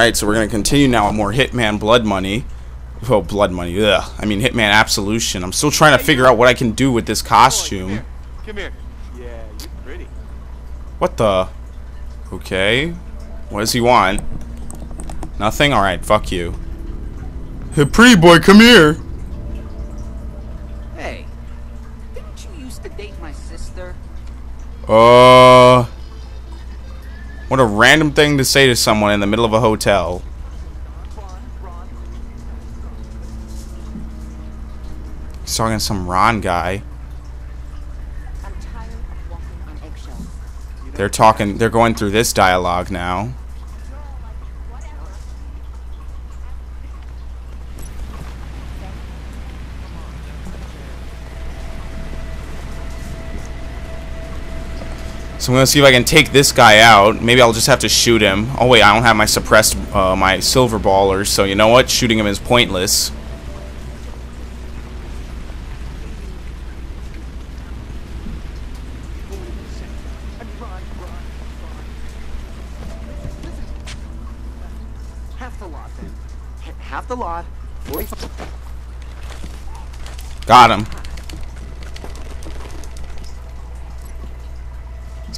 Alright, so we're going to continue now with more Hitman Blood Money. Oh, Blood Money, ugh. I mean, Hitman Absolution. I'm still trying to figure out what I can do with this costume. Come here. Yeah, you're pretty. What the? Okay. What does he want? Nothing? Alright, fuck you. Hey, pretty boy, come here! Hey, didn't you used to date my sister? Uh... What a random thing to say to someone in the middle of a hotel. He's talking to some Ron guy. I'm tired of walking on eggshells. They're talking, they're going through this dialogue now. So I'm gonna see if I can take this guy out. Maybe I'll just have to shoot him. Oh wait, I don't have my suppressed, uh, my silver ballers, so you know what? Shooting him is pointless. Half the lot then. H- half the lot. 45. Got him.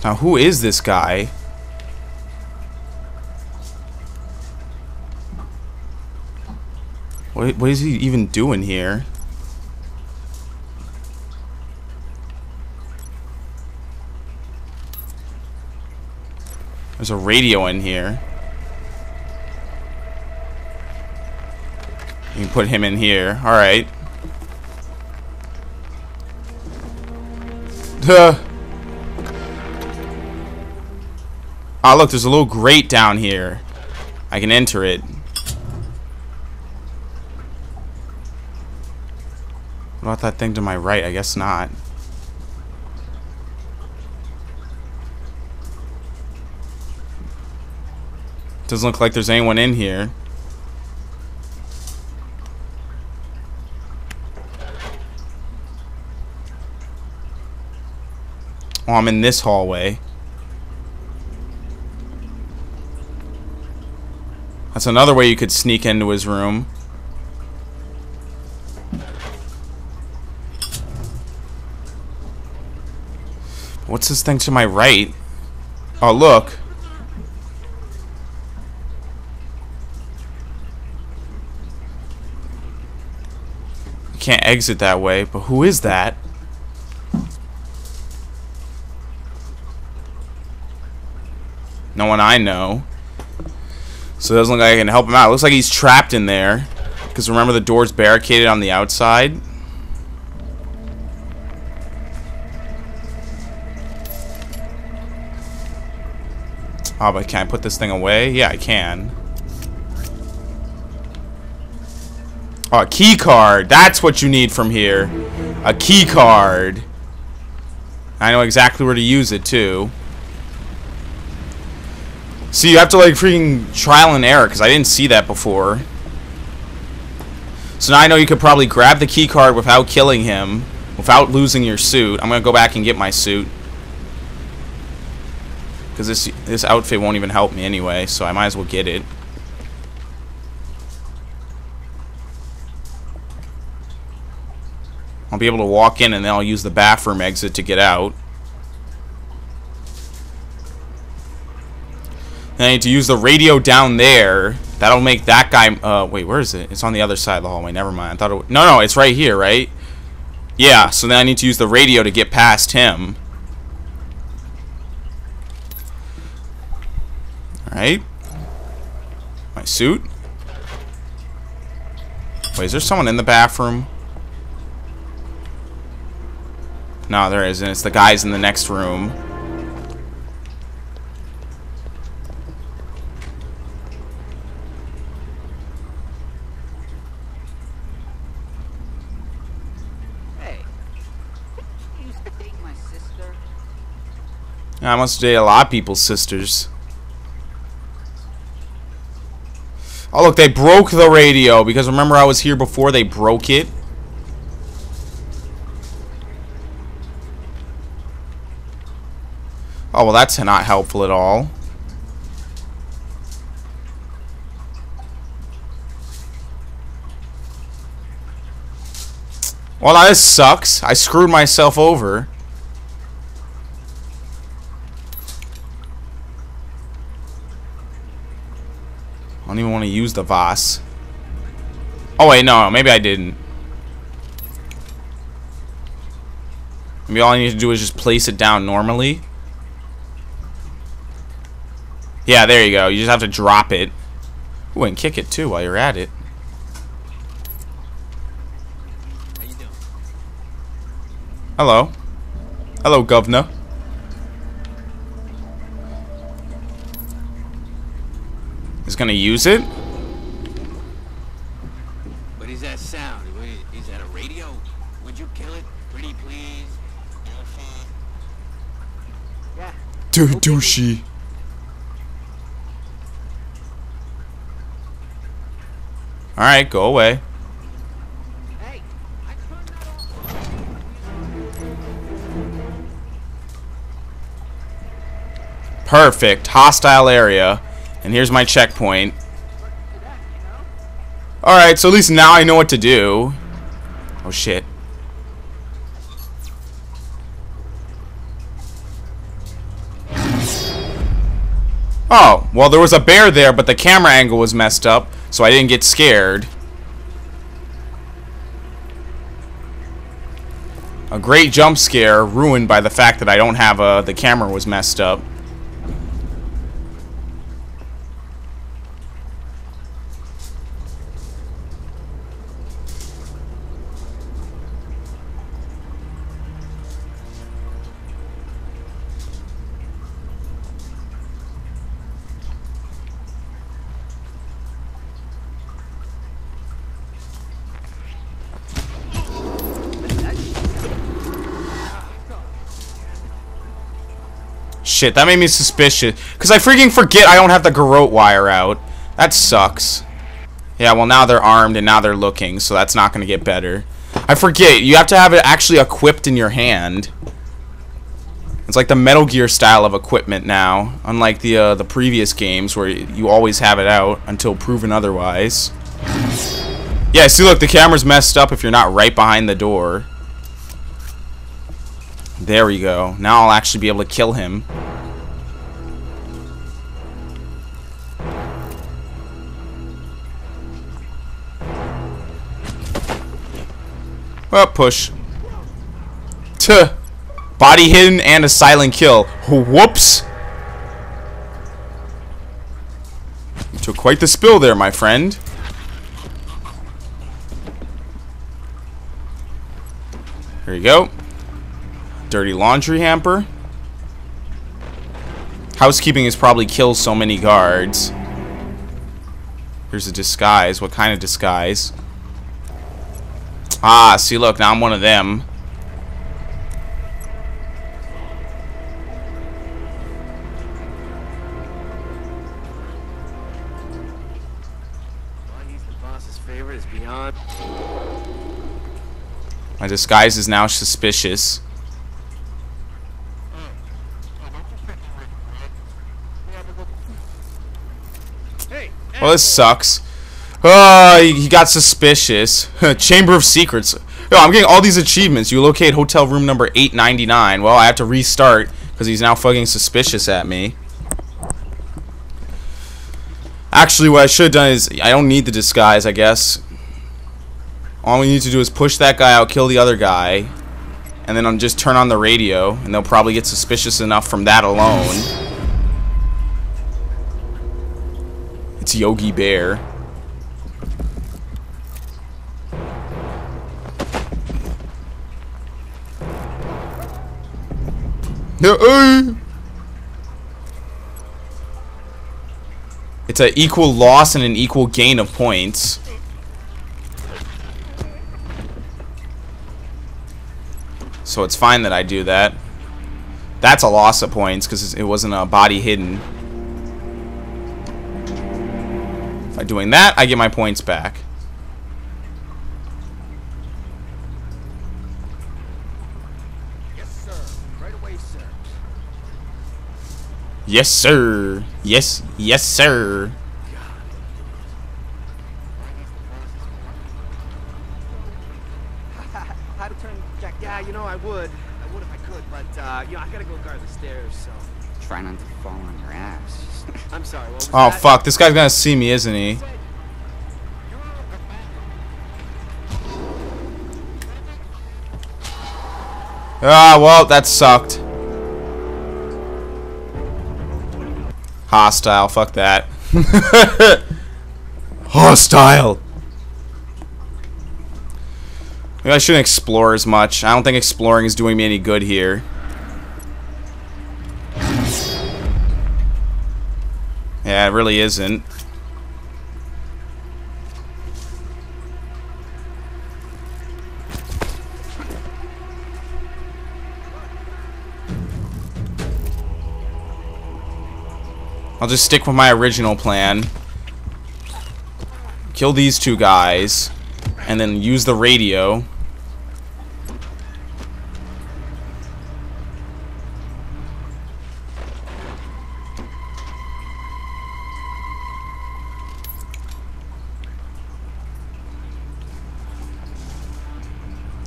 Now, who is this guy? What, what is he even doing here? There's a radio in here. You can put him in here. Alright. Duh. Ah, look, there's a little grate down here. I can enter it. What about that thing to my right? I guess not. Doesn't look like there's anyone in here. Oh, I'm in this hallway. That's another way you could sneak into his room. What's this thing to my right? Oh, look. You can't exit that way, but who is that? No one I know. So it doesn't look like I can help him out. It looks like he's trapped in there. Because remember the door's barricaded on the outside? Oh, but can I put this thing away? Yeah, I can. Oh, a key card. That's what you need from here. A key card. I know exactly where to use it, too. See, you have to, like, freaking trial and error, because I didn't see that before. So now I know you could probably grab the key card without killing him, without losing your suit. I'm going to go back and get my suit. Because this, this outfit won't even help me anyway, so I might as well get it. I'll be able to walk in and then I'll use the bathroom exit to get out. And I need to use the radio down there. That'll make that guy... Uh, wait, where is it? It's on the other side of the hallway. Never mind. I thought it... No, no, it's right here, right? Yeah, so then I need to use the radio to get past him. Alright. My suit. Wait, is there someone in the bathroom? No, there isn't. It's the guys in the next room. I must date a lot of people's sisters. Oh, look, they broke the radio. Because remember, I was here before they broke it. Oh, well, that's not helpful at all. Well, that sucks. I screwed myself over. I don't even want to use the Voss. Oh, wait, no. Maybe I didn't. Maybe all I need to do is just place it down normally. Yeah, there you go. You just have to drop it. Ooh, and kick it too while you're at it. Hello. Hello, governor. Is gonna use it? What is that sound? Is, that a radio? Would you kill it? Pretty please? Goofy. Yeah. Do douchey. Alright, go away. Hey, I turned that off. Perfect. Hostile area. And here's my checkpoint. Alright, so at least now I know what to do. Oh shit. Oh, well there was a bear there, but the camera angle was messed up, so I didn't get scared. A great jump scare ruined by the fact that I don't have a, the camera was messed up. Shit, that made me suspicious. Because I freaking forget I don't have the garrote wire out. That sucks. Yeah, well now they're armed and now they're looking, so that's not going to get better. I forget, you have to have it actually equipped in your hand. It's like the Metal Gear style of equipment now, unlike the uh, the previous games where you always have it out until proven otherwise. Yeah, see look, the camera's messed up if you're not right behind the door. There we go. Now I'll actually be able to kill him. Well, push. Tuh. Body hidden and a silent kill. Whoops. You took quite the spill there, my friend. There you go. Dirty laundry hamper. Housekeeping has probably killed so many guards. Here's a disguise. What kind of disguise? Ah, see, look, now I'm one of them. Why he's the boss's favorite is beyond. My disguise is now suspicious. Well, this sucks. Oh, he he got suspicious. Chamber of Secrets. Yo, I'm getting all these achievements. You locate hotel room number 899. Well, I have to restart because he's now fucking suspicious at me. Actually, what I should have done is I don't need the disguise, I guess. All we need to do is push that guy out, kill the other guy, and then I'll just turn on the radio, and they'll probably get suspicious enough from that alone. It's Yogi Bear. It's an equal loss and an equal gain of points. So it's fine that I do that. That's a loss of points because it wasn't a body hidden. By doing that, I get my points back. Yes, sir. Right away, sir. Yes, sir. Yes, yes, sir. turn Jack Yeah, you know I would. I would if I could, but uh, you know I gotta go guard the stairs. So Try not to fall on your ass. I'm sorry. What was Oh that? fuck, this guy's gonna see me, isn't he? Ah, well, that sucked. Hostile, fuck that. Hostile. Maybe I shouldn't explore as much. I don't think exploring is doing me any good here. Yeah, it really isn't. I'll just stick with my original plan. Kill these two guys. And then use the radio.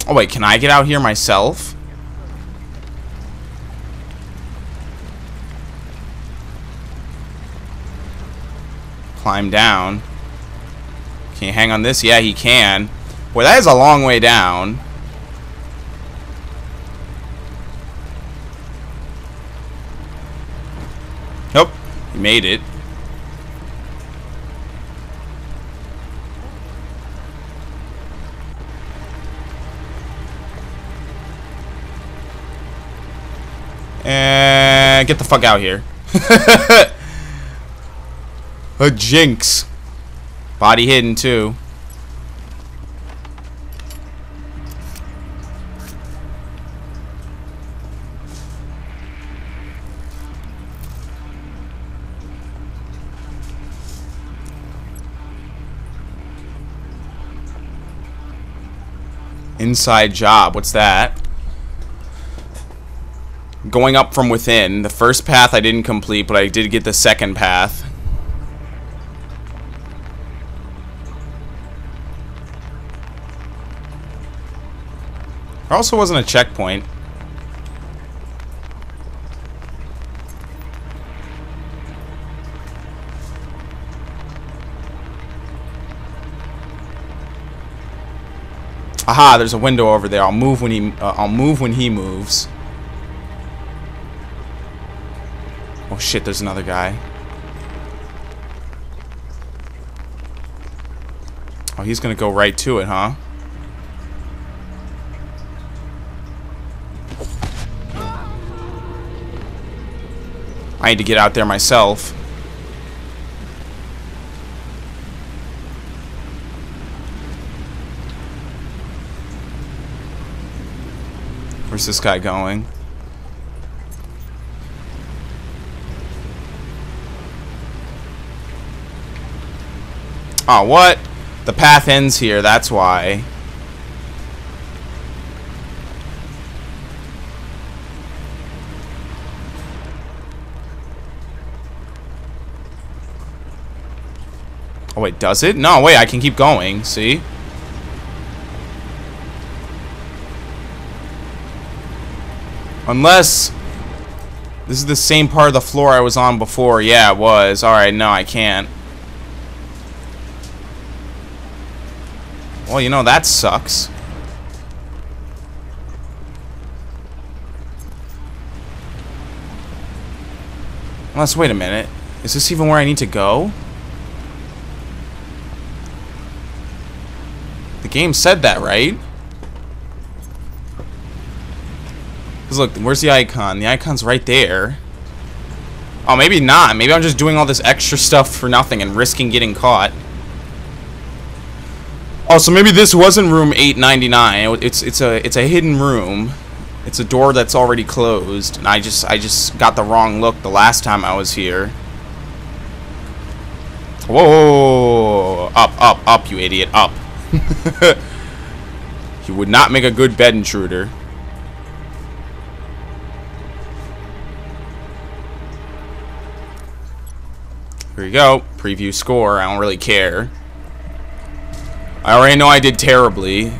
Oh wait, can I get out here myself? Climb down. Can you hang on this? Yeah, he can. Boy, that is a long way down. Nope. He made it. And get the fuck out here. A jinx. Body hidden too. Inside job. What's that? Going up from within. The first path I didn't complete, but I did get the second path. There also wasn't a checkpoint. Aha, there's a window over there. I'll move when he uh, I'll move when he moves. Oh shit, there's another guy. Oh, he's gonna go right to it, huh? I need to get out there myself. Where's this guy going? Oh, what? The path ends here, that's why. Oh, wait, does it? No, wait, I can keep going, see? Unless... This is the same part of the floor I was on before. Yeah, it was. Alright, no, I can't. Well, you know, that sucks. Unless, wait a minute. Is this even where I need to go? Game said that, right? Because look, where's the icon? The icon's right there. Oh, maybe not. Maybe I'm just doing all this extra stuff for nothing and risking getting caught. Oh, so maybe this wasn't room 899. It's it's a it's a hidden room. It's a door that's already closed, and I just I just got the wrong look the last time I was here. Whoa! Up, up, up, you idiot! Up. You would not make a good bed intruder. Here you go. Preview score. I don't really care. I already know I did terribly.